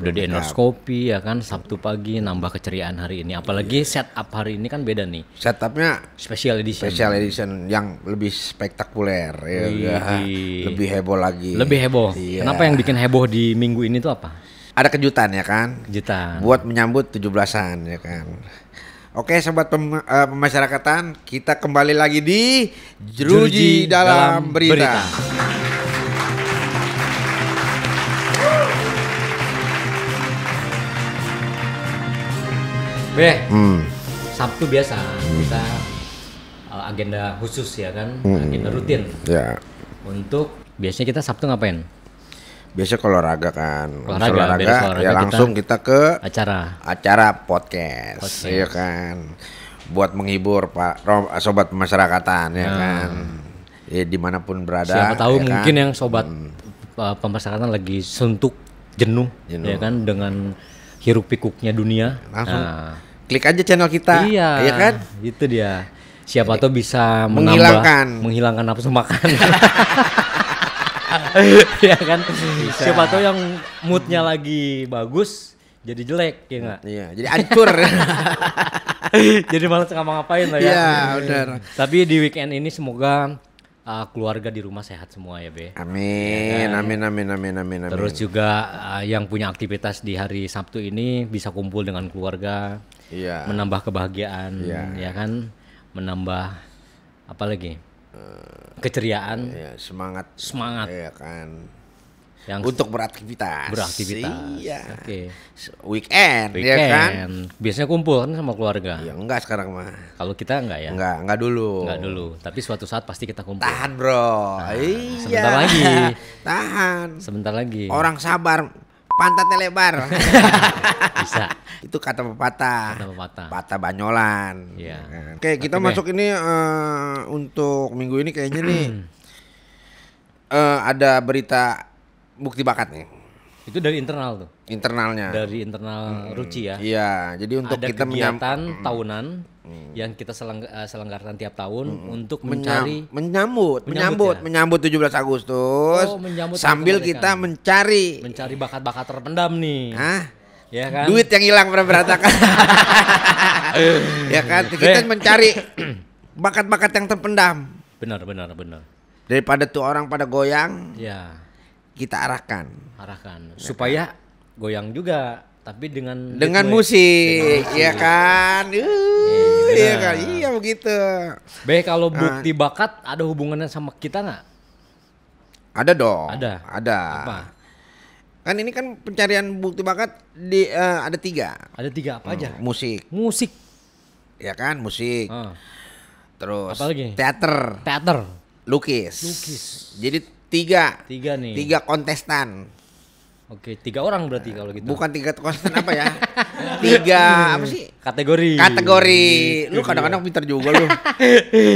Udah di endorse kopi ya kan Sabtu pagi nambah keceriaan hari ini. Apalagi setup hari ini kan beda nih. Setupnya Special edition. special edition yang lebih spektakuler ya, ya. lebih heboh lagi. Lebih heboh. Iya. Kenapa yang bikin heboh di minggu ini tuh apa? Ada kejutan ya kan? Kejutan. Buat menyambut 17-an ya kan. Oke sobat pem- eh, pemasyarakatan, kita kembali lagi di Jeruji, dalam, berita. Beh, Hmm. Sabtu biasa kita uh, agenda khusus ya kan, agenda rutin Ya, untuk biasanya kita Sabtu ngapain? biasa kalau olahraga kan. Olahraga, beres olahraga ya langsung kita, ke Acara. acara podcast, Podcast. ya kan. Buat menghibur Pak Ro- sobat pemasyarakatan ya kan. Ya di mana pun berada. Siapa tahu ya kan? mungkin yang sobat uh, pemasyarakatan lagi suntuk jenuh, Jenuh. ya kan dengan hiruk pikuknya dunia. Langsung Nah, klik aja channel kita, iya, ya kan? Itu dia. Siapa tahu bisa menambah, Menghilangkan. menghilangkan nafsu makan. ya kan? Siapa tahu yang moodnya lagi bagus jadi jelek ya nggak? Iya, jadi hancur. jadi malas ngapa-ngapain lah ya. Iya, benar. Tapi di weekend ini semoga uh, keluarga di rumah sehat semua ya, Be. Amin, amin, amin, amin, amin, amin. Terus juga uh, yang punya aktivitas di hari Sabtu ini bisa kumpul dengan keluarga, Iya. menambah kebahagiaan, Iya. ya kan? Menambah apa lagi? Keceriaan, Iya, semangat. semangat Iya kan. Yang Untuk beraktivitas. beraktivitas. Iya. Oke. Weekend, ya Weekend. kan? Biasanya kumpul kan sama keluarga. Ya enggak sekarang mah. Kalau kita enggak ya? Enggak, enggak dulu. Enggak dulu, tapi suatu saat pasti kita kumpul. Tahan, Bro. iya. sebentar lagi. Tahan. Sebentar lagi. Orang sabar, pantatnya lebar. Bisa. Itu kata pepatah. Kata pepatah. Patah banyolan. Iya. Oke, kita Oke, masuk ini eh, untuk minggu ini kayaknya nih eh, ada berita bukti bakat nih Itu dari internal tuh. internalnya. Dari internal Ruci ya. Iya, jadi untuk Ada kita menyam- kegiatan tahunan yang kita seleng- eh, selenggarakan tiap tahun untuk menyam- mencari menyambut, menyambut, Menyambut menyambut, 17 Agustus. Oh, menyambut sambil kita mencari mencari bakat-bakat terpendam nih. Hah? Ya kan? duit yang hilang pada berantakan. ya kan? Kita Beh. mencari bakat-bakat yang terpendam. Benar, benar, benar. Daripada tuh orang pada goyang, Ya, kita arahkan arahkan supaya goyang juga tapi dengan dengan ritme. musik, ya kan? Uh, iya benar. kan? Iya begitu. Be kalau Ah. bukti bakat ada hubungannya sama kita nggak? Ada dong. Ada. Ada. Apa? Kan ini kan pencarian bukti bakat di eh, ada tiga. Ada tiga apa aja? Musik, Musik, ya kan? Musik. Ah, Terus Apa lagi? teater, teater, lukis. Lukis. Jadi tiga, tiga nih. tiga kontestan. Oke, tiga orang berarti kalau gitu. Bukan tiga kontestan apa ya? tiga apa sih? Kategori. Kategori. Lu kadang-kadang pintar juga lu.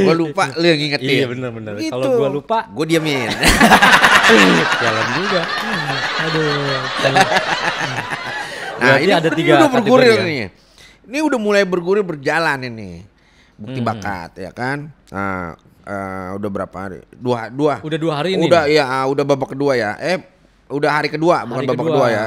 gua lupa lu yang ngingetin. Iya, benar-benar. Gitu. Kalau gua lupa- gua diamin. Jalan juga. Aduh. nah, ini ada tiga udah kategori ya? nih. Ini udah mulai bergulir berjalan ini. Bukti Hmm. bakat ya kan? Nah, eh, udah berapa hari? Dua, dua. Udah dua hari ini. Udah ya, ah, udah babak kedua ya. Eh, udah hari kedua, bukan Hari babak kedua. kedua ya.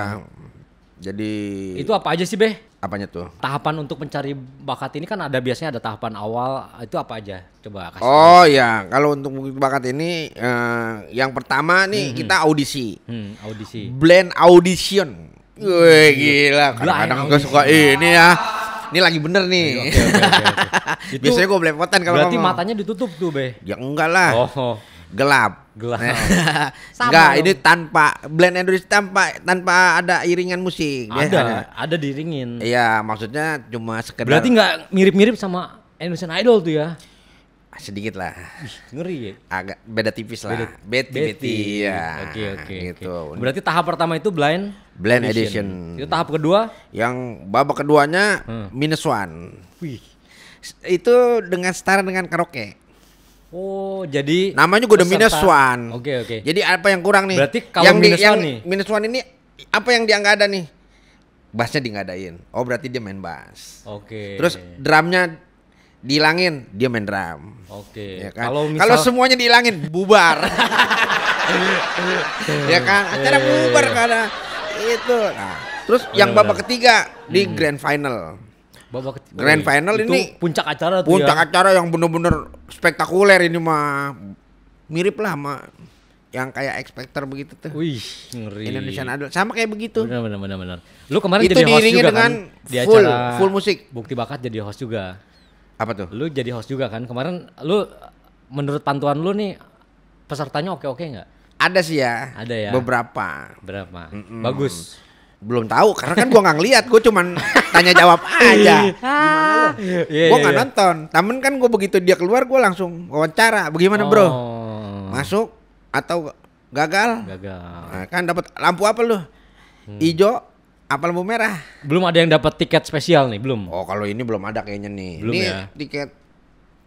Jadi Itu apa aja sih, Beh? apanya tuh? Tahapan untuk mencari bakat ini kan ada biasanya ada tahapan awal. Itu apa aja? Coba kasih. Oh ya, kalau untuk bakat ini eh, yang pertama nih kita audisi. Hmm, audisi. Blend audition. Wih gila, kadang-kadang gue suka ini ya. Ini lagi bener nih. Oke, oke, oke, oke. Itu Biasanya gue belepotan kalau berarti ngomong. matanya ditutup tuh, Beh. Ya enggak lah. Oh, Gelap. gelap. Sama enggak, dong. ini tanpa blend Indonesia tanpa tanpa ada iringan musik. Dia hanya- ada, ada diringin. Iya, maksudnya cuma sekedar Berarti nggak mirip-mirip sama Indonesian Idol tuh ya? Sedikit lah. Ngeri ya? Agak beda tipis lah. Beda- Betty, Betty. Ya. Oke oke. Gitu. oke. Berarti tahap pertama itu blind Blind edition. Itu tahap kedua, Yang babak keduanya Hmm. minus one. wih. Itu dengan setara dengan karaoke. Oh, jadi Namanya gue udah minus one. Oke oke. Jadi apa yang kurang nih? Berarti kalau yang di- minus yang one nih? minus one ini apa yang dia nggak ada nih? Bassnya di nggak adain. Oh berarti dia main bass. Oke. Terus drumnya dihilangin, dia main drum. oke. Ya kan? Kalau Kalau misal semuanya dihilangin, bubar. ya kan? Acara bubar karena itu. Nah, Terus yang Benar-benar. babak ketiga di grand final. Babak ketiga. Grand final itu ini puncak acara tuh Puncak ya. acara yang bener-bener spektakuler ini mah mirip lah sama yang kayak Expector begitu tuh. Wih, ngeri. Indonesian Idol sama kayak begitu. Benar benar benar benar. Lu kemarin Itu jadi host juga dengan kan di full- acara full musik. Bukti bakat jadi host juga. Apa tuh? Lu jadi host juga kan. Kemarin lu menurut pantauan lu nih pesertanya oke-oke nggak? Ada sih ya. Ada ya. Beberapa. Berapa? Bagus. Belum tahu karena kan gua nggak ngeliat, gua cuman tanya jawab aja. Gimana lu? Iya, gua iya, nggak iya. nonton. Tamen kan gua begitu dia keluar gua langsung wawancara. Bagaimana, Bro? Oh, Masuk atau gagal? gagal. Nah, kan dapat lampu apa lu? Hmm. Ijo apa lampu merah? Belum ada yang dapat tiket spesial nih, belum. Oh, kalau ini belum ada kayaknya nih. Belum ini ya? tiket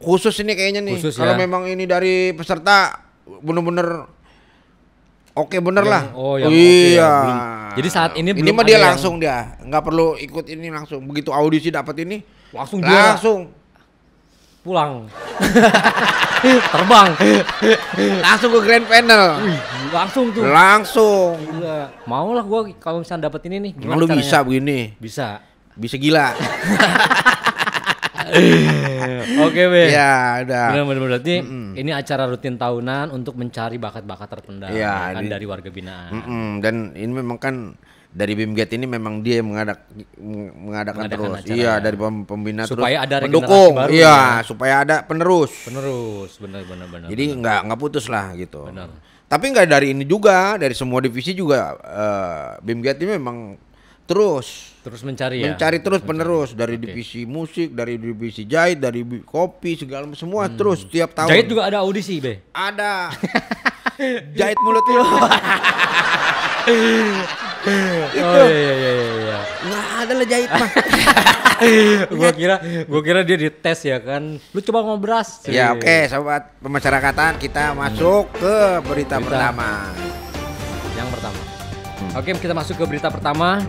khusus ini kayaknya nih. Khusus Kalau ya? memang ini dari peserta bener-bener oke bener Yang- lah. oh, yang oke ya, iya. belum. Jadi saat ini ini belum mah dia yang- langsung dia, nggak perlu ikut ini langsung. Begitu audisi dapat ini, Langsung juara. langsung Pulang. Terbang. langsung ke grand final. Wih, langsung tuh. Langsung. Gila. Mau lah gua kalau misalnya dapet ini nih. Emang lu caranya? bisa begini? Bisa. Bisa gila. Oke, Be. ya, udah. Benar benar berarti ini acara rutin tahunan untuk mencari bakat-bakat terpendam ya kan ini- dari warga binaan. Mm-mm, dan ini memang kan dari BIMGAT ini memang dia yang mengadak, meng- mengadakan, Mengadakan terus. acara Iya, ya. dari pem- pembina Supaya terus ada mendukung. baru iya, ya. supaya ada penerus. Penerus, benar benar benar. Jadi nggak nggak putus lah gitu. Benar. Tapi nggak dari ini juga, dari semua divisi juga eh, BIMGAT ini memang terus terus mencari ya. mencari terus penerus dari divisi musik, dari divisi jahit, dari kopi segala semua terus tiap tahun. Hmm. Jahit juga ada audisi, Be. ada. jahit mulut lu. Oh iya iya iya iya. Lah jahit mah. gua kira gua kira dia dites ya kan. Lu coba ngobras. Ya oke sobat pemasyarakatan kita masuk ke berita, Berita. pertama. Yang pertama. Oke, kita masuk ke berita pertama.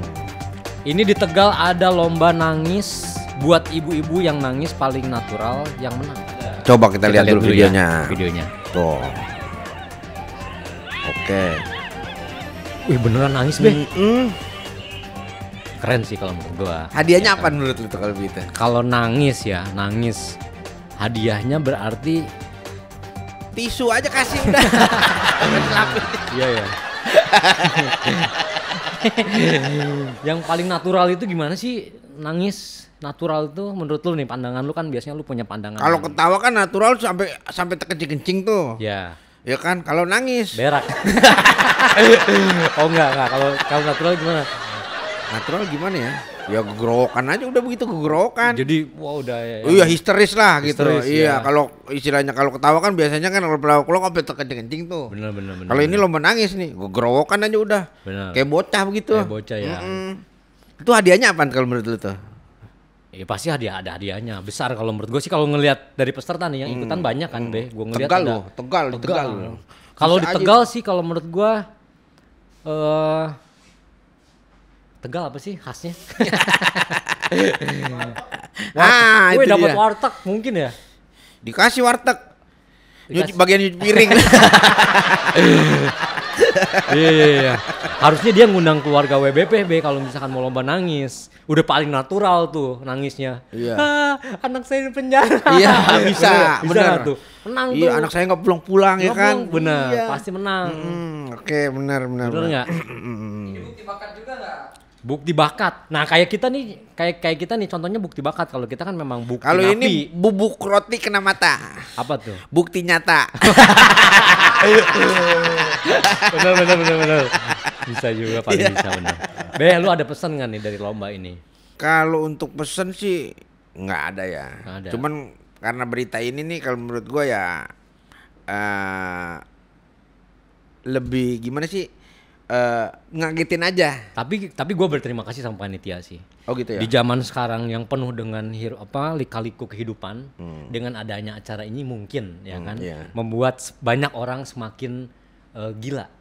Ini di Tegal ada lomba nangis buat ibu-ibu yang nangis paling natural yang menang. Coba kita, lihat, dulu ya, videonya. videonya. Tuh. Oke. Wih, beneran nangis, Be. Mm-mm. Keren sih kalau menurut gua. Hadiahnya apa menurut lu tuh kalau begitu? Kalau nangis ya, nangis. Hadiahnya berarti Tisu aja kasih udah. Iya ya. yang paling natural itu gimana sih nangis natural itu menurut lu nih pandangan lu kan biasanya lu punya pandangan. kalau ketawa kan natural sampai sampai terkencing-kencing tuh. ya Ya kan kalau nangis berak. oh enggak enggak kalau kalau natural gimana? Natural gimana ya? Ya gerokan aja udah begitu gerokan. Jadi wah udah ya. Oh iya histeris lah gitu. Histeris, iya, ya. kalau istilahnya kalau ketawa kan biasanya kan kalau pelawak pelawak sampai terkencing-kencing tuh. Bener bener bener. Kalau ini lomba nangis nih, gue gerokan aja udah. Bener. Kayak bocah begitu. Kayak bocah ya. Mm-mm. Itu hadiahnya apa kalau menurut lu tuh? Ya pasti hadiah ada hadiahnya besar kalau menurut gue sih kalau ngelihat dari peserta nih yang ikutan banyak kan be. Gue ngelihat Hmm. Tegal ada- loh, Tegal, di Tegal. Kalau di aja Tegal sih kalau menurut gua eh Tegal apa sih khasnya? Ah, Gue itu dapat warteg mungkin ya. Dikasih warteg. Nyuci bagian nyuci piring. Iya iya iya. Harusnya dia ngundang keluarga WBP be kalau misalkan mau lomba nangis. Udah paling natural tuh nangisnya. Iya. Ah, anak saya di penjara. Iya, bisa, Bener, bisa bener. nggak tuh. Menang tuh. iya, anak saya nggak pulang-pulang ya Nggak kan? Bener, Iya. pasti menang. Hmm, oke, benar benar. Bener benar. nggak? Bukti bakat. Nah kayak kita nih, kayak kayak kita nih contohnya bukti bakat. Kalau kita kan memang bukti Kalau ini bubuk roti kena mata. apa tuh? Bukti nyata. bener bener bener bener. Bisa juga Iya. paling bisa bener. Be, lu ada pesan nggak nih dari lomba ini? Kalau untuk pesen sih nggak ada ya. Nggak ada. Cuman karena berita ini nih kalau menurut gua ya eh lebih gimana sih? Eh ngagetin aja. Tapi tapi gue berterima kasih sama panitia sih. Oh gitu ya. Di zaman sekarang yang penuh dengan hir apa lika-liku kehidupan, Hmm. dengan adanya acara ini mungkin ya kan iya. membuat banyak orang semakin eh, gila.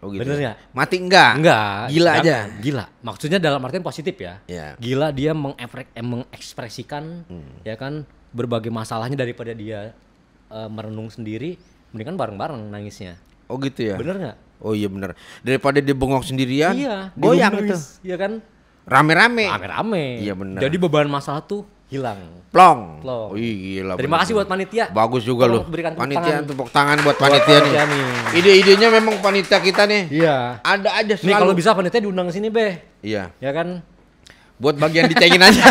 Oh gitu. Bener ya. Mati enggak? Enggak. Gila aja. Gila. Maksudnya dalam artian positif ya. Iya. Gila dia mengefrek, eh, mengekspresikan Hmm. ya kan berbagai masalahnya daripada dia eh, merenung sendiri, mendingan bareng-bareng nangisnya. Oh gitu ya. Bener nggak? Oh iya benar. Daripada dia bengong sendirian, Iya, goyang itu. Iya kan? Rame-rame. Rame-rame. Iya, benar. Jadi beban masalah tuh hilang. Plong. Plong. Oh, gila. Terima bener. kasih buat panitia. Bagus juga loh. berikan tepuk Panitia tangan. tepuk tangan buat Buat panitia nih. panitia nih. Ide-idenya memang panitia kita nih. Iya. Ada aja selalu. Nih kalau bisa panitia diundang ke sini, Be. Iya. Ya kan? Buat bagian dicengin aja.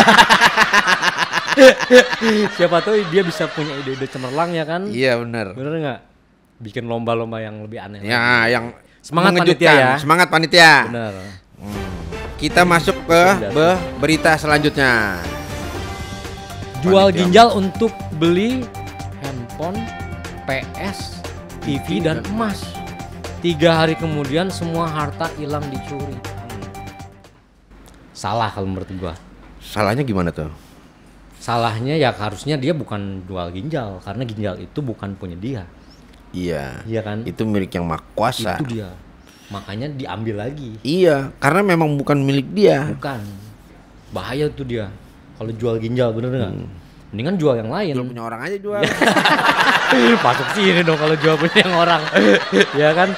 Siapa tahu dia bisa punya ide-ide cemerlang ya kan? iya benar. Bener nggak? Bikin lomba-lomba yang lebih aneh. lagi. Ya, yang Semangat panitia ya. Semangat panitia. Bener. Kita masuk ke be- berita selanjutnya. Jual Panitia. ginjal untuk beli handphone, PS, TV dan emas. Tiga hari kemudian semua harta hilang dicuri. Salah kalau menurut gua. Salahnya gimana tuh? Salahnya ya harusnya dia bukan jual ginjal karena ginjal itu bukan punya dia. Iya. Iya kan? Itu milik yang maha kuasa. Itu dia. Makanya diambil lagi. Iya, karena memang bukan milik dia. Bukan. Bahaya tuh dia. Kalau jual ginjal bener nggak? Mendingan jual yang lain. Jual punya orang aja jual. Masuk sini dong kalau jual punya yang orang. ya kan?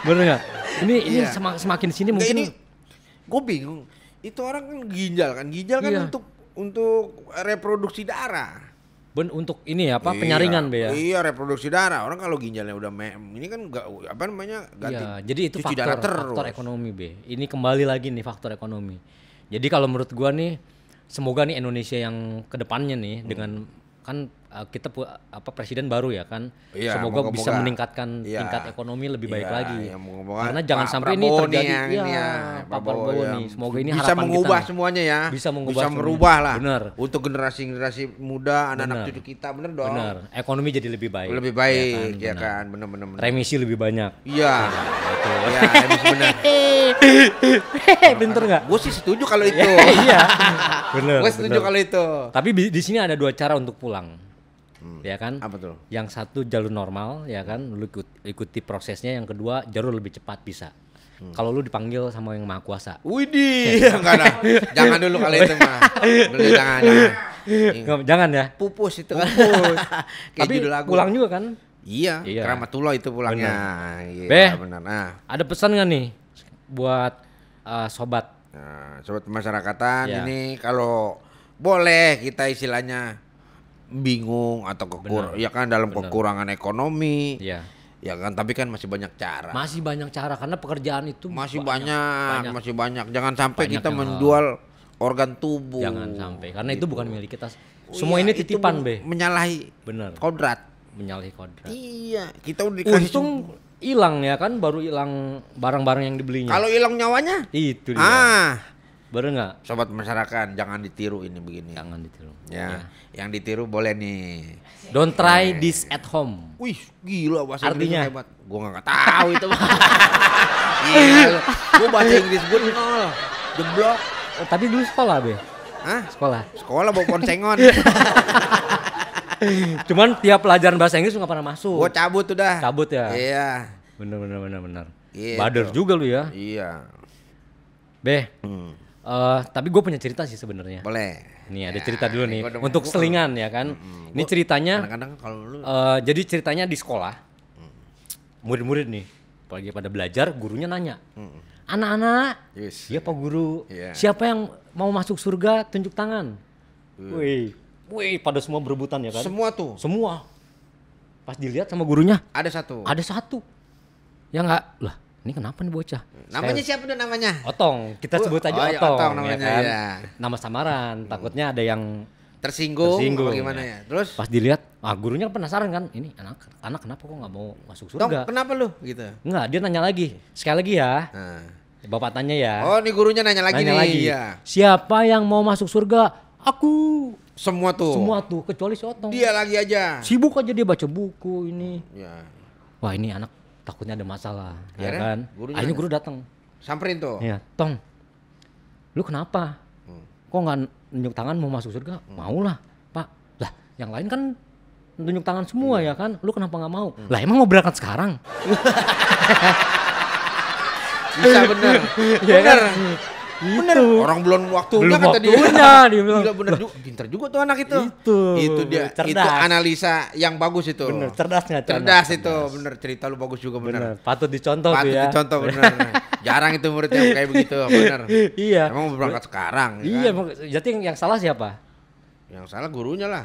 Bener nggak? Ini ini Iya. sema- semakin sini mungkin ini gue bingung. Itu orang kan ginjal kan, ginjal kan Iya. untuk untuk reproduksi darah. Ben untuk ini ya apa Iya, penyaringan be ya. Iya, reproduksi darah. Orang kalau ginjalnya udah me- ini kan enggak apa namanya? ganti Iya, jadi itu cuci faktor terus. faktor ekonomi be. Ini kembali lagi nih faktor ekonomi. Jadi kalau menurut gua nih semoga nih Indonesia yang ke depannya nih Hmm. dengan kan uh, kita apa presiden baru ya kan. Iya, semoga moga-moga. bisa meningkatkan Iya. tingkat ekonomi lebih baik Iya, lagi. iya, moga-moga Karena jangan Pak sampai ini Prabowo nih terjadi yang iya, ini ya, Pak Prabowo yang nih. Semoga ini bisa harapan mengubah kita semuanya ya. Bisa mengubah bisa merubah lah. Benar. Untuk generasi-generasi muda, anak-anak cucu kita, bener dong. Benar, ekonomi jadi lebih baik. Lebih ya baik, kan? ya Benar. kan. Remisi lebih banyak. Iya. Iya, emang bener. Pinter nggak? Gue sih setuju kalau itu. iya. Bener. Gue setuju bener. kalau itu. Tapi di sini ada dua cara untuk pulang. Ya kan? Apa tuh? Yang satu jalur normal, ya kan? Lu ikut, ikuti prosesnya. Yang kedua jalur lebih cepat bisa. Hmm. Kalau lu dipanggil sama yang maha kuasa. Widih, enggak ada. Jangan dulu kalau itu mah. Dulu jangan, jangan. Jangan ya. Pupus itu kan. Kayak Tapi judul lagu. pulang juga kan? Iya, Iya. Keramatullah itu pulangnya. Iya, Beh. benar. Nah, Ada pesan nggak nih buat uh, sobat? Nah, sobat masyarakatan Ya. ini kalau boleh kita istilahnya bingung atau kekur ya kan dalam kekurangan ekonomi Ya. ya kan tapi kan masih banyak cara Masih banyak cara karena pekerjaan itu masih banyak, banyak. masih banyak jangan sampai Banyak kita menjual organ tubuh Jangan sampai karena itu bukan milik kita. Semua Iya, ini titipan, Be. menyalahi Bener. kodrat Menyalahi kodrat. iya kita udah dikasih Untung hilang ya kan baru hilang barang-barang yang dibelinya. kalau hilang nyawanya itu dia. ah Bener nggak? sobat masyarakat jangan ditiru ini begini Jangan ditiru. ya yang ditiru boleh nih Don't try this at home. Wih, gila bahasa Artinya? Inggrisnya hebat. Gua nggak tahu itu. gila. Gua bahasa Inggris gua nol. Jeblok. Oh, tapi dulu sekolah be, Hah? sekolah. Sekolah bawa konsengon. Cuman tiap pelajaran bahasa Inggris nggak pernah masuk. gua cabut udah. Cabut ya. Iya. Bener bener bener bener. Gitu. Bader juga lu ya. Iya. Be, Hmm. Eh, tapi gue punya cerita sih sebenarnya. Boleh. Nih ada Ya, cerita dulu nih untuk Gua selingan ya kan. Mm-mm. Ini ceritanya Kadang-kadang kalau lu eh, jadi ceritanya di sekolah. Murid-murid nih lagi pada belajar, gurunya nanya. Mm. Anak-anak, Yes. iya Pak Guru. Iya. Siapa yang mau masuk surga tunjuk tangan. Wih, wih pada semua berebutan ya kan. semua tuh Semua. Pas dilihat sama gurunya, ada satu. ada satu. Ya enggak, lah ini kenapa nih bocah? Namanya siapa tuh namanya? Otong, kita Oh, sebut aja oh iya, Otong, Otong ya namanya, kan? iya. Nama samaran, takutnya ada yang Tersinggung, Tersinggung, gimana ya. ya? Terus pas dilihat, ah gurunya penasaran kan, ini anak anak kenapa kok nggak mau masuk surga? kenapa lu gitu? Enggak, dia nanya lagi. Sekali lagi ya, Nah. bapak tanya ya. Oh, nih gurunya nanya lagi nanya nih. lagi. Iya. Siapa yang mau masuk surga? Aku. Semua tuh. Semua tuh, kecuali si Otong. Dia lagi aja. Sibuk aja dia baca buku ini. Ya. Wah ini anak takutnya ada masalah, ya Akhirnya kan? gurunya Akhirnya guru datang. Samperin tuh. Ya, Tong, lu kenapa? Hmm. Kok nggak nunjuk tangan mau masuk surga? Mau lah, Pak. Lah, yang lain kan nunjuk tangan semua Iya. ya kan? Lu kenapa nggak mau? Hmm. Lah emang mau berangkat sekarang? Bisa bener. Ya bener. Kan? Bener, orang belum waktunya Belum kata dia. waktunya, dia bilang. Gila bener juga, pinter juga tuh anak itu. Itu. Itu dia, Cerdas. itu analisa yang bagus itu. Bener, cerdas nggak? Cerdas itu, bener cerita lu bagus juga Bener. bener. Patut dicontoh Patut ya. dicontoh bener. Jarang itu muridnya yang kayak begitu, bener. iya. Emang berangkat sekarang. ya Iya, kan? jadi yang, yang salah siapa? Yang salah gurunya lah.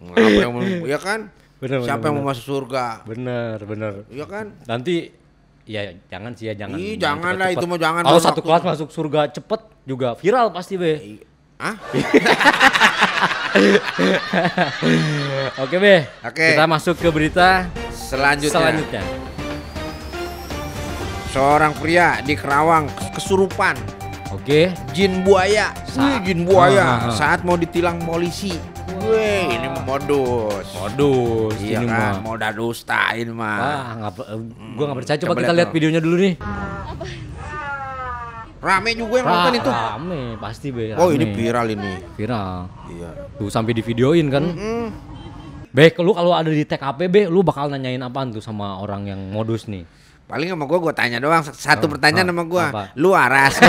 Ngapa yang mau, ya kan? Bener, Siapa bener, yang mau masuk surga? Bener, bener. Ya kan? Nanti ya jangan sih ya jangan. Ih, jangan lah, itu mah jangan Kalau satu kelas masuk surga cepet juga viral pasti be. Ah? Oke be. Oke. Kita masuk ke berita Selanjutnya, selanjutnya. seorang pria di Kerawang kesurupan Oke. jin buaya. Wih, Sa- jin buaya Ah, ah, ah. saat mau ditilang polisi. Wih, ini modus. Modus Iya ini kan, mah. mau dusta ini mah. Wah, nggak, per- gua nggak percaya. Coba, Coba kita lihat videonya dulu nih. Rame juga yang nonton itu. Rame, pasti be. Oh, ini rame. viral ini. Viral. Iya. Tuh sampai di videoin kan. Hmm. Be, lu kalau ada di TKP be, lu bakal nanyain apaan tuh sama orang yang modus nih? Paling sama gua gua tanya doang satu Oh, pertanyaan ah, sama gua. apa? Lu waras.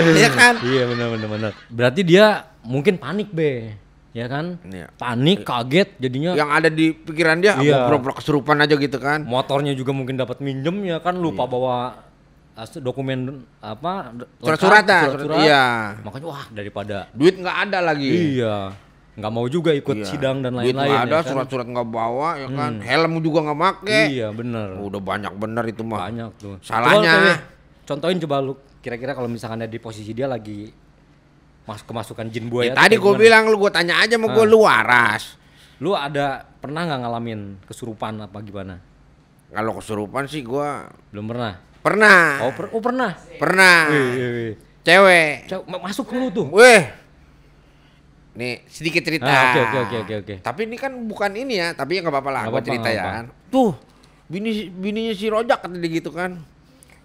Iya kan? Iya benar benar benar. Berarti dia mungkin panik be, ya kan? Iya. Panik, kaget, jadinya Yang ada di pikiran dia Iya. mau pura-pura kesurupan aja gitu kan. motornya juga mungkin dapat minjem ya kan, lupa Iya. bawa dokumen apa? Surat-surat surat- iya. Makanya wah daripada Duit nggak ada lagi. iya nggak mau juga ikut Iya. sidang dan Duit lain-lain. nggak ada, ya kan? surat-surat nggak bawa ya kan. Helm juga nggak make. Iya bener. Udah banyak bener itu mah. Banyak tuh. Salahnya. Coba, contohin coba lu kira-kira kalau misalkan ada di posisi dia lagi mas kemasukan jin buaya. Ya, tadi gue bilang lu gue tanya aja sama gue Ah. lu waras. Lu ada pernah nggak ngalamin kesurupan apa gimana? Kalau kesurupan sih gue Belum pernah. pernah. Oh, per- oh pernah. Pernah. Wih, wih, wih. Cewek. Ma- masuk ke lu tuh. Weh. Nih sedikit cerita. Ah, oke, oke, oke, oke, oke. Tapi ini kan bukan ini ya, tapi ya nggak apa-apa lah. Gue cerita ya kan. Tuh, bini bininya si Rojak kata dia gitu kan.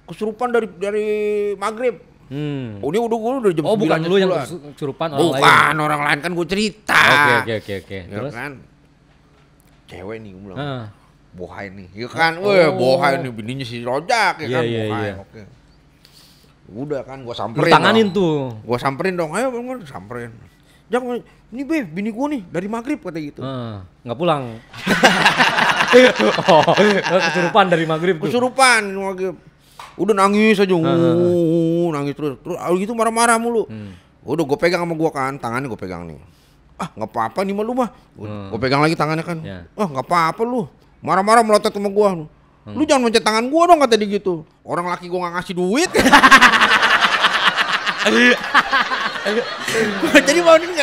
Kesurupan dari dari maghrib. Hmm. Oh, ini udah gue udah jam Oh, bukan 9 lu yang kesurupan orang lain. Bukan orang lain kan gue cerita. Oke, oke, oke, oke. Ya Terus? kan. Cewek nih gue bilang. Ah. Bohai nih. Ya kan, weh, Oh. bohai nih bininya si Rojak ya Iya, kan, iya, bohai. iya. Oke. Udah kan gua Lu samperin. tanganin dong. tuh. Gua samperin dong. Ayo, Bang, samperin. Jangan ini be, bini gua nih dari maghrib kata gitu. Ah, nggak pulang. oh, kesurupan dari maghrib tuh. Kesurupan maghrib. Udah nangis aja, uh, nangis terus. Terus gitu marah-marah mulu. Hmm. Udah gue pegang sama gua kan, tangannya gue pegang nih. Ah, nggak apa-apa nih mah lu mah. Hmm. Gue pegang lagi tangannya kan. Ya. Ah, nggak apa-apa lu. Marah-marah melotot sama gua. Hmm. Lu jangan mencet tangan gua dong kata dia gitu. Orang laki gua nggak ngasih duit. Jadi mau ini?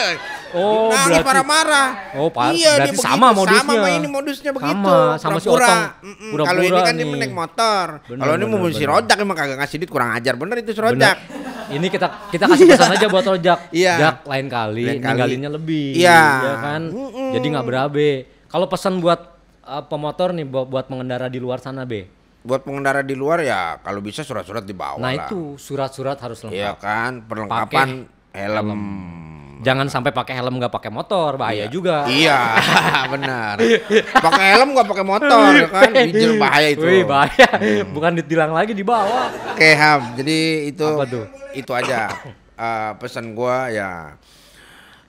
Oh, nangis berarti- marah-marah. Oh, pa- iya, berarti dia sama begitu. modusnya. Sama sama ini modusnya Sama, begitu. sama si Pura-pura. Otong. Mm-mm. Pura-pura Kalau ini kan dia naik motor. Kalau ini mau si rojak emang kagak ngasih duit kurang ajar. Bener itu si rojak. Ini kita kita kasih pesan aja buat Rojak. Iya. Jak lain kali Lain kali. ninggalinnya lebih. Iya. ya kan? Mm-mm. Jadi nggak berabe. Kalau pesan buat uh, pemotor nih buat, buat mengendara di luar sana be. Buat pengendara di luar ya kalau bisa surat-surat dibawa Nah lah. itu surat-surat harus lengkap. Iya kan, perlengkapan helm. Jangan sampai pakai helm nggak pakai motor bahaya juga. Iya, benar. Pakai helm nggak pakai motor ya kan, bijil bahaya itu. Wih bahaya. Bukan ditilang lagi dibawa. Oke Ham, jadi itu Apa tuh? itu aja Eh, pesan gua ya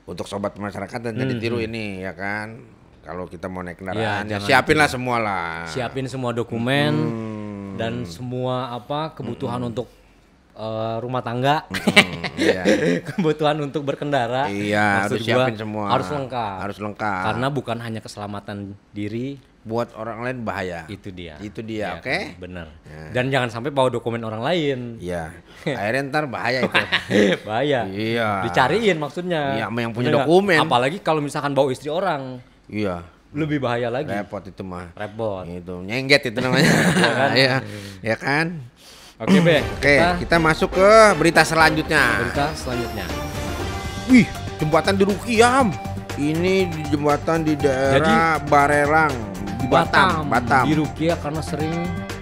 untuk sobat masyarakat dan jadi tiru ini ya kan. Kalau kita mau naik kendaraan ya, jangan siapin lah semua lah. Siapin semua dokumen Hmm. dan semua apa kebutuhan untuk uh, rumah tangga. Hmm, iya. kebutuhan untuk berkendara. Iya, harus siapin semua. Harus lengkap. Harus lengkap. Karena bukan hanya keselamatan diri, buat orang lain bahaya. itu dia. Itu dia, Ya, oke? Bener. Ya. Dan jangan sampai bawa dokumen orang lain. Iya. Akhirnya ntar bahaya itu. Bahaya. Iya. Dicariin maksudnya. Iya, sama yang punya Bener dokumen. Apalagi kalau misalkan bawa istri orang, iya. lebih bahaya lagi. Repot itu mah. Repot. Itu nyengget itu namanya. Iya. Ya kan? Oke, Be. Oke, Kita kita masuk ke berita selanjutnya. berita selanjutnya. Wih, jembatan di Rukiam. Ini di jembatan di daerah Barelang di Batam, Batam. Di Rukia karena sering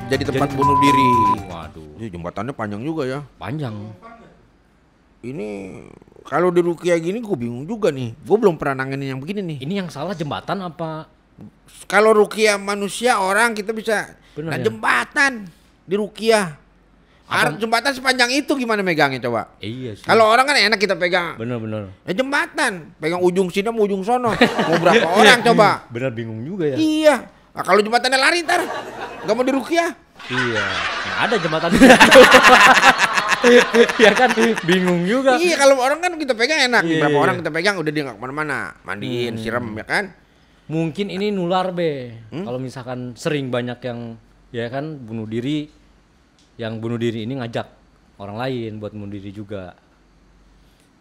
Jadi tempat jadi- bunuh diri. Waduh, Ih, jembatannya panjang juga ya. panjang. Ini kalau di Rukia gini gue bingung juga nih. Gue belum pernah nanganin yang begini nih. Ini yang salah jembatan apa? Kalau Rukia manusia orang kita bisa Bener nah ya? jembatan di Rukia. Harus jembatan sepanjang itu gimana megangnya coba? Iya sih. Kalau orang kan enak kita pegang. bener-bener. Ya jembatan, pegang ujung sini sama ujung sono. Mau berapa orang coba? Bener bingung juga ya. Iya. Nah, kalau jembatannya lari ntar, nggak mau dirukiah. Iya. Nah, ada jembatan ya kan bingung juga. Iya kalau orang kan kita pegang enak. Iya, Berapa iya. orang kita pegang udah dia nggak ke mana-mana. Mandiin, siram ya kan. Mungkin ini nular be. Hmm? Kalau misalkan sering banyak yang ya kan bunuh diri, yang bunuh diri ini ngajak orang lain buat bunuh diri juga.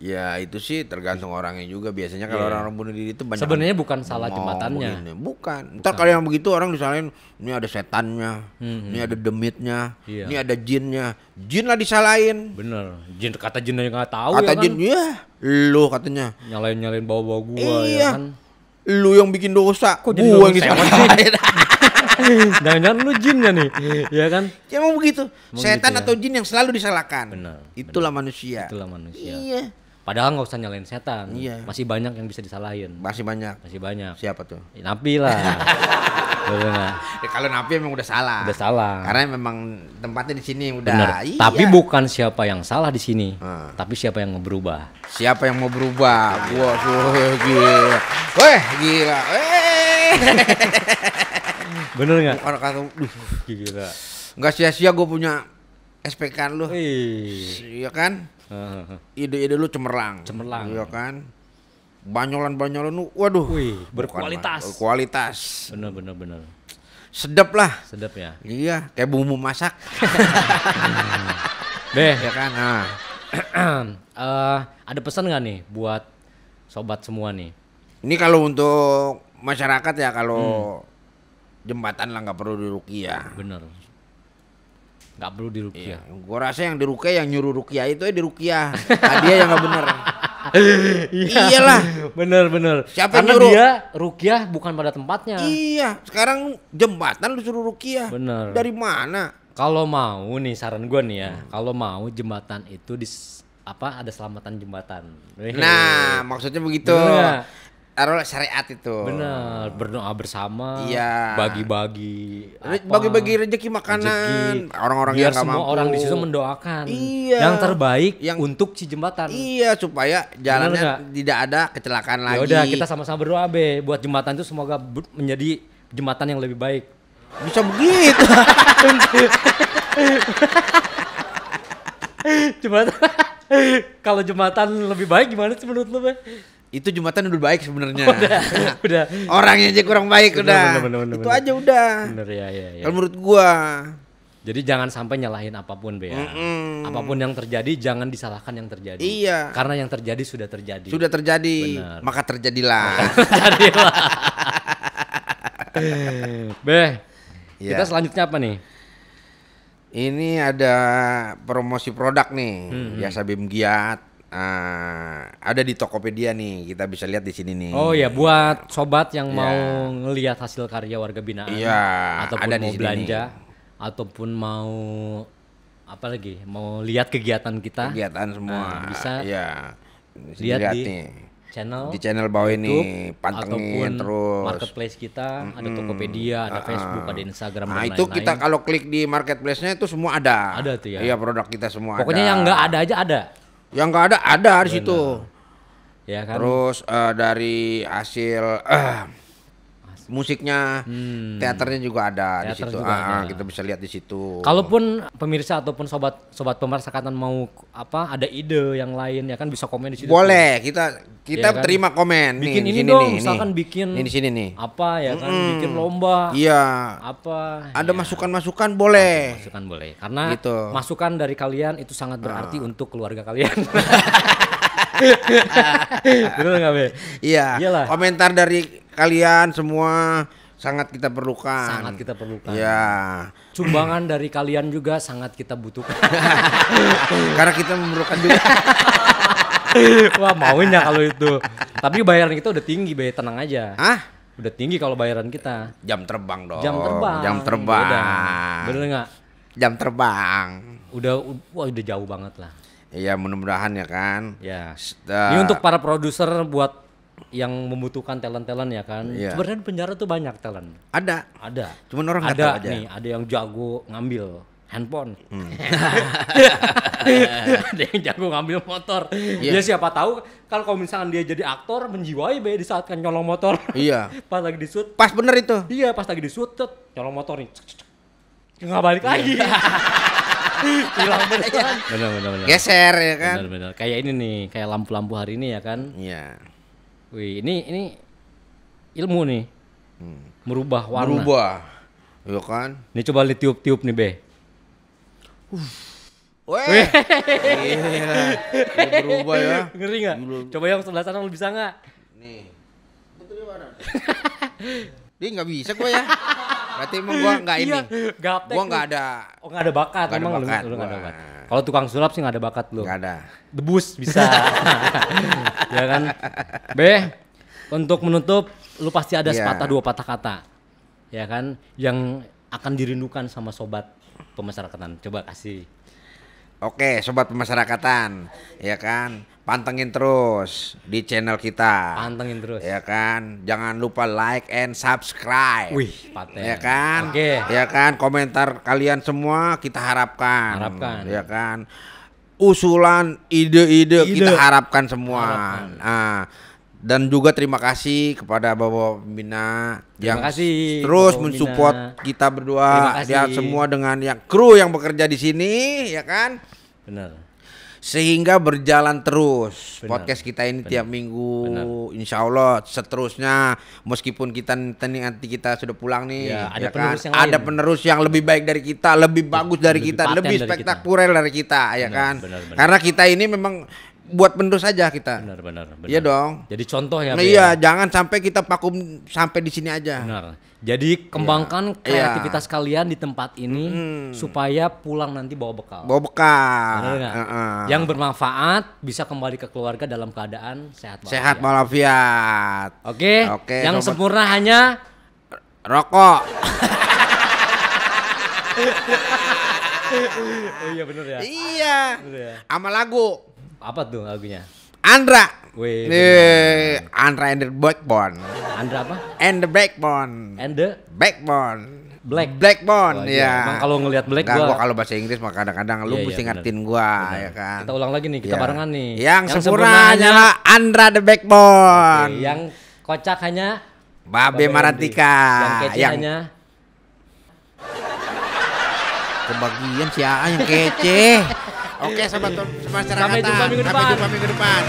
Ya itu sih tergantung orangnya juga. Biasanya kalau Iya. orang-orang bunuh diri itu banyak. Sebenarnya bukan salah jembatannya. ngomongin. Bukan. Ntar kalau yang begitu orang disalahin, ini ada setannya, ini ada demitnya, Hmm, Iya. ini ada jinnya. Jin lah disalahin. Bener. Jin kata jin aja nggak tahu Kata ya kan. jin, ya lu katanya. Nyalain nyalain bawa bawa gua iya. ya kan. Lu yang bikin dosa. Kok gua yang disalahin. Jangan-jangan lu jinnya nih, ya kan? ya emang begitu. Emang Setan gitu ya. atau jin yang selalu disalahkan. Benar, Itulah manusia. Itulah manusia. Iya. Padahal nggak usah nyalain setan. Iya. Masih banyak yang bisa disalahin. Masih banyak. Masih banyak. Siapa tuh? Ya, Napi lah. Ya, kalau Napi emang udah salah. Udah salah. Karena memang tempatnya di sini udah. Bener. Iya. Tapi bukan siapa yang salah di sini, Ah. tapi siapa yang mau berubah. Siapa yang mau berubah? Gua suruh gila. Weh, gila. Eh. Bener nggak? Orang kata, duh, Gila. nggak sia-sia gue punya SPK lu. Wih. Iya kan? Ide-ide lu cemerlang. Cemerlang. Iya kan? Banyolan-banyolan lu, waduh. Wih, berkualitas. Berkualitas. Bener bener bener. Sedap lah. Sedap ya. Iya, kayak bumbu masak. Beh, ya kan? Nah. eh, ada pesan nggak nih buat sobat semua nih? Ini kalau untuk masyarakat ya kalau Hmm. Jembatan lah nggak perlu dirukiah. Bener. Nggak perlu Iya, dirukiah. gua rasa yang dirukiah yang nyuruh rukiah itu ya dirukiah. Nah, dia yang nggak bener. Iyalah. Bener bener. Siapa yang Karena nyuruh? dia rukiah bukan pada tempatnya. Iya, sekarang jembatan lu suruh rukiah. Bener. Dari mana? Kalau mau nih saran gue nih ya, Hmm. kalau mau jembatan itu di apa ada selamatan jembatan. Nah, maksudnya begitu. Taruh syariat itu. bener berdoa bersama, Iya. bagi-bagi, Bagi-bagi rezeki makanan. Orang-orang yang semua mampu. orang di situ mendoakan Iya. yang terbaik Yang- untuk si jembatan. Iya, supaya jalannya tidak ada kecelakaan Ya lagi. udah kita sama-sama berdoa be buat jembatan itu semoga menjadi jembatan yang lebih baik. bisa begitu. Jembatan kalau jembatan lebih baik gimana sih menurut lu be? Itu jembatan udah baik sebenarnya. Udah. Orangnya aja kurang baik Bener, udah. bener, bener, bener, itu bener. aja udah. Bener ya ya ya. Kalau menurut gua. Jadi jangan sampai nyalahin apa pun be ya. Mm-mm. Apa pun yang terjadi jangan disalahkan yang terjadi. Iya. Karena yang terjadi sudah terjadi. Sudah terjadi, Benar. maka terjadilah. Jadilah. be, Iya. kita selanjutnya apa nih? Ini ada promosi produk nih, Hmm, biasa Bim Giat. Ah, ada di Tokopedia nih, kita bisa lihat di sini nih. Oh ya, buat sobat yang Iya. mau ngelihat hasil karya warga binaan, Iya, ataupun ada di mau sini belanja, ataupun mau apa lagi, mau lihat kegiatan kita, Kegiatan semua. Nah, bisa Iya. Bisa lihat dilihat di nih. channel Di channel bawah ini, YouTube, pantengin ataupun terus. marketplace kita, ada Tokopedia, ada Facebook, ada Instagram Nah dan itu lain-lain. kita kalau klik di marketplace-nya itu semua ada. Ada tuh ya? Iya produk kita semua Pokoknya ada. yang nggak ada aja ada, Yang nggak ada ada di situ. ya kan? Terus eh, dari hasil eh, musiknya, Hmm. teaternya juga ada di Teater situ. juga Ah, ada. kita bisa lihat di situ. Kalaupun pemirsa ataupun sobat sobat pemasyarakatan mau apa ada ide yang lain ya kan bisa komen di situ. boleh kita kita Iya kan? terima komen Bikin nih, di ini dong, nih, misalkan nih. bikin Ini di sini nih. apa ya kan bikin lomba Iya. apa Ada ya, masukan-masukan boleh. masukan boleh karena Gitu. masukan dari kalian itu sangat berarti untuk keluarga kalian bener nggak be Iya. Iyalah. Komentar dari kalian semua sangat kita perlukan. sangat kita perlukan Iya. sumbangan dari kalian juga sangat kita butuhkan Karena kita memerlukan juga. wah maunya kalau itu tapi bayaran kita udah tinggi be tenang aja Hah? udah tinggi kalau bayaran kita Jam terbang dong. jam terbang Jam terbang. Beda. bener nggak Jam terbang. udah wah udah jauh banget lah Iya mudah-mudahan ya kan. ya Sudah. Ini untuk para produser buat yang membutuhkan talent-talent ya kan. Iya. Sebenarnya di penjara tuh banyak talent. ada. Ada. Cuman orang ada tahu aja. nih, ada yang jago ngambil. handphone. Hmm. Ada yang jago ngambil motor. Iya. Ya siapa tahu kan kalau misalkan dia jadi aktor menjiwai be di saat kan nyolong motor. Iya. pas lagi di shoot. Pas bener itu. Iya, pas lagi di shoot tuh nyolong motor nih. Nggak balik lagi. Hilang beneran. Benar benar benar. Geser ya kan. Benar benar. Kayak ini nih, kayak lampu-lampu hari ini ya kan. Iya. Wih, ini ini ilmu nih. Merubah warna. Berubah. Iya kan? Ini coba lihat tiup-tiup nih, Be. Weh. Gila. Dia berubah ya. Ngeri nggak? Coba yang sebelah sana lu bisa nggak? Nih. Betul mana? Dia nggak bisa gue ya. Berarti emang gua nggak ini. Iya, gaptek Gua lu. nggak ada. Oh nggak ada bakat, Nggak ada emang lu- bakat lu nggak ada gua. bakat. Kalau tukang sulap sih nggak ada bakat lu. Nggak ada. Debus bisa. ya kan? Be, untuk menutup lu pasti ada Iya. sepatah dua patah kata. Ya kan? Yang akan dirindukan sama sobat pemasyarakatan. Coba kasih. Oke, sobat pemasyarakatan, ya kan? Pantengin terus di channel kita. Pantengin terus. Ya kan? Jangan lupa like and subscribe. Wih, paten. Ya kan? Oke. Ya kan? Komentar kalian semua kita harapkan. Harapkan. Ya kan? Usulan, ide-ide Ide. kita harapkan semua. Harapkan. Nah, dan juga terima kasih kepada Bapak Pembina yang kasih, terus Bapak mensupport Pembina. kita berdua ya semua dengan yang kru yang bekerja di sini ya kan Bener. sehingga berjalan terus Benar. podcast kita ini tiap minggu insya Allah seterusnya meskipun kita nanti kita sudah pulang nih Ya, ada ya penerus kan? yang ada lain. penerus yang lebih baik dari kita lebih bagus dari lebih kita lebih dari spektakuler dari kita ya Benar, kan benar, benar. karena kita ini memang buat penerus saja kita Benar, benar, benar. iya dong Jadi contoh ya, Nah, iya ya. jangan sampai kita vakum sampai di sini aja Benar. Jadi kembangkan Iya. kreativitas kalian di tempat ini supaya pulang nanti bawa bekal. bawa bekal Benar nggak? Heeh. Yang bermanfaat bisa kembali ke keluarga dalam keadaan sehat. walafiat. sehat walafiat Oke. Oke, Yang sobat. sempurna hanya rokok Oh iya bener ya. iya ya. sama lagu Apa tuh lagunya? Andra. Wih, Andra and the Backbone. Andra apa? And the Backbone. And the Backbone. Black. Backbone, Oh, iya. ya. Emang kalau ngelihat Black gua- gua kalau bahasa Inggris mah kadang-kadang lu Iya, iya, mesti bener. ngertiin gua ya kan. Kita ulang lagi nih, kita Iya. barengan nih. Yang, sempurna hanyalah Andra the Backbone. Oke, yang kocak hanya Babe Marantika. Yang kece hanya kebagian si Aa yang kece. Oke, sahabat masyarakat. Sampai jumpa minggu Sampai depan. jumpa minggu depan.